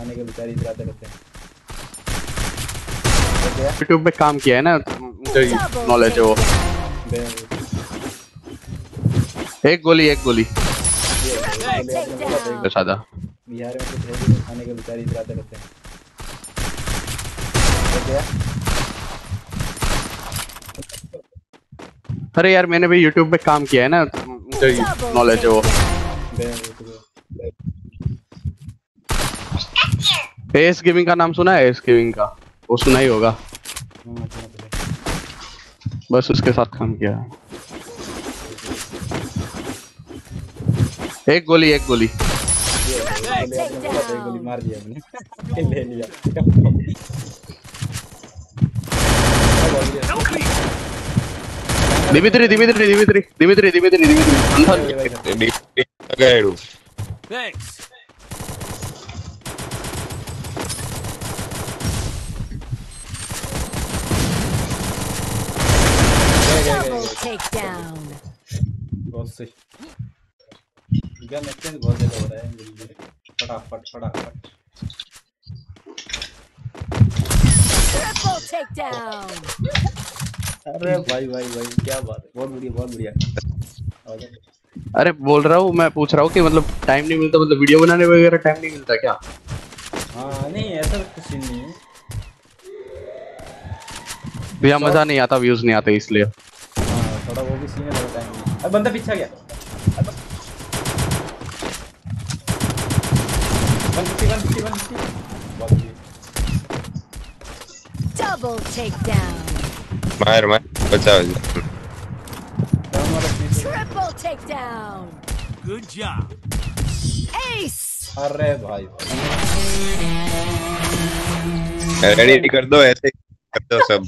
आने के बेचारे इरादे करते हैं। यूट्यूब पे काम किया है ना मुझे नॉलेज है वो। एक गोली एक गोली। सादा बिहार में कुछ है भी नहीं, आने के बेचारे इरादे करते हैं। अरे यार मैंने भी यूट्यूब पे काम किया है ना मुझे नॉलेज है वो। एस गेमिंग का नाम सुना है? एस गेमिंग का। वो सुना ही होगा। बस उसके साथ काम किया। एक गोली एक गोली। गोली मार दिया Dmitri Dmitri Dmitri Dmitri Dmitri Dmitri. अंदर takedown. बहुत सही। गन एक्सचेंज बहुत ज़्यादा हो रहा है। जल्दी फटाफट फटाफट। Triple takedown. अरे भाई भाई भाई क्या बात है। बहुत बढ़िया बहुत बढ़िया। अरे बोल रहा हूँ मैं पूछ रहा हूँ कि मतलब टाइम नहीं मिलता मतलब वीडियो बनाने वगैरह टाइम नहीं मिलता क्या? हाँ नहीं ऐसा कुछ नहीं है। भैया मज़ा नहीं आता व्यूज़ नहीं आते इसलिए। होता है अब बंदा पीछा गया Double takedown. मार मार बचाओ जी. Triple takedown. Good job. Ace. अरे भाई. रेडी कर दो ऐसे कर दो सब.